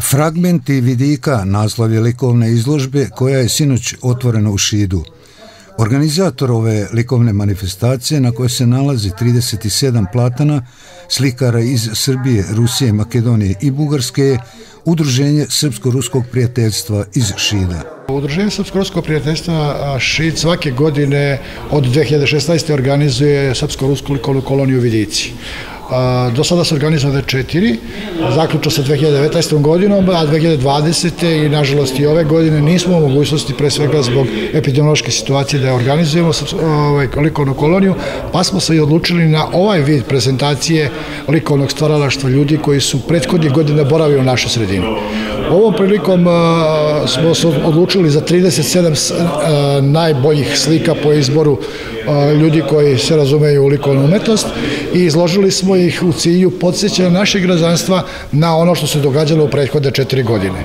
Fragmenti vidika naslov je likovne izložbe koja je sinoć otvorena u Šidu. Organizator ove likovne manifestacije na kojoj se nalazi 37 platana slikara iz Srbije, Rusije, Makedonije i Bugarske je Udruženje Srpsko-Ruskog prijateljstva iz Šida. Udruženje Srpsko-Ruskog prijateljstva Šid svake godine od 2016. organizuje Srpsko-Rusku koloniju Vidici. Do sada su organizovane četiri, zaključno sa 2019. godinom, a 2020. i nažalost i ove godine nismo u mogućnosti pre svega zbog epidemiološke situacije da je organizujemo ovaj, likovnu koloniju, pa smo se i odlučili na ovaj vid prezentacije likovnog stvaralaštva ljudi koji su prethodnih godina boravili u našoj sredini. Ovom prilikom smo se odlučili za 37 najboljih slika po izboru ljudi koji se razumeju u likovnu umetnost i izložili smo ih u cilju podsjećanja našeg građanstva na ono što se događalo u prethodne četiri godine.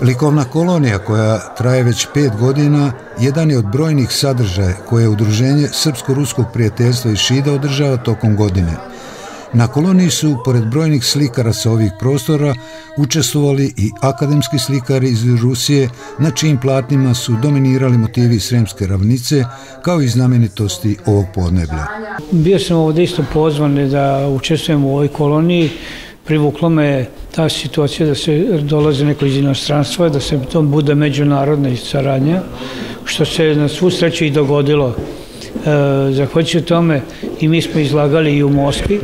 Likovna kolonija koja traje već pet godina jedan je od brojnih sadržaja koje Udruženje Srpsko-Ruskog prijateljstva i Šida održava tokom godine – Na koloniji su, pored brojnih slikara sa ovih prostora, učestvovali i akademski slikari iz Rusije, na čijim platnima su dominirali motivi Sremske ravnice, kao i znamenitosti ovog podneblja. Bio sam ovdje isto pozvan da učestvujem u ovoj koloniji, privuklo me ta situacija da se dolaze neko iz inostranstva, da se to bude međunarodna saradnja, što se na svu sreću i dogodilo. E, zahvaljujući tome i mi smo izlagali i u Moskvi,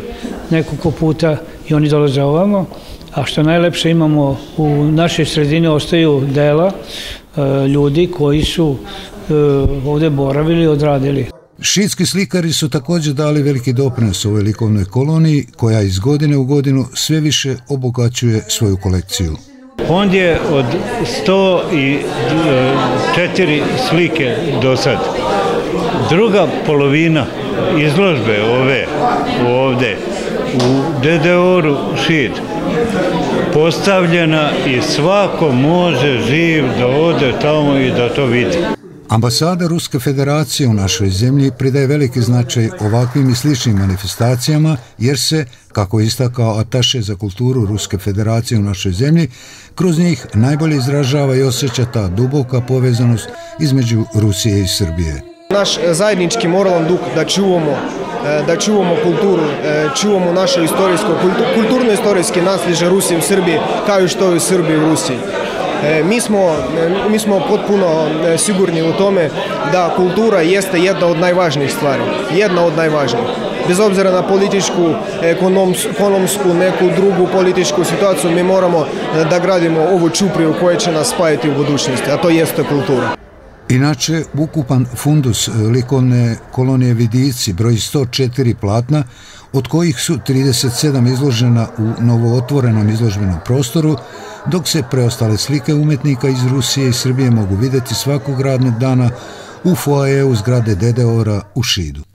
nekoliko puta i oni dolaze ovamo, a što najlepše imamo u našoj sredini ostaju dela e, ljudi koji su e, ovde boravili i odradili. Šitski slikari su također dali veliki doprinos ovoj likovnoj koloniji koja iz godine u godinu sve više obogaćuje svoju kolekciju. Fond je od 104 e, slike do sad. Druga polovina izložbe ove ovde u DDR-u šid postavljena i svako može živ da ode tamo i da to vidi. Ambasada Ruske federacije u našoj zemlji pridaje veliki značaj ovakvim i sličnim manifestacijama jer se, kako je istakao Ataše za kulturu Ruske federacije u našoj zemlji, kroz njih najbolje izražava i osjeća ta duboka povezanost između Rusije i Srbije. Naš zajednički moralan duh da čuvamo da čuvamo kulturu, čuvamo naše istorijsko, kulturno-istorijske naslježe Rusije u Srbiji, kao što je u Srbiji u Rusiji. Mi smo, mi smo potpuno sigurni u tome da kultura jeste jedna od najvažnijih stvari. Jedna od najvažnijih. Bez obzira na političku, ekonomsku, neku drugu političku situaciju, mi moramo da gradimo ovu čupriju koja će nas spajati u budućnosti, a to jeste kultura. Inače, ukupan fundus e, likovne kolonije Vidici broji 104 platna, od kojih su 37 izložena u novootvorenom izložbenom prostoru, dok se preostale slike umetnika iz Rusije i Srbije mogu videti svakog radnog dana u foajeu zgrade Dedeora u Šidu.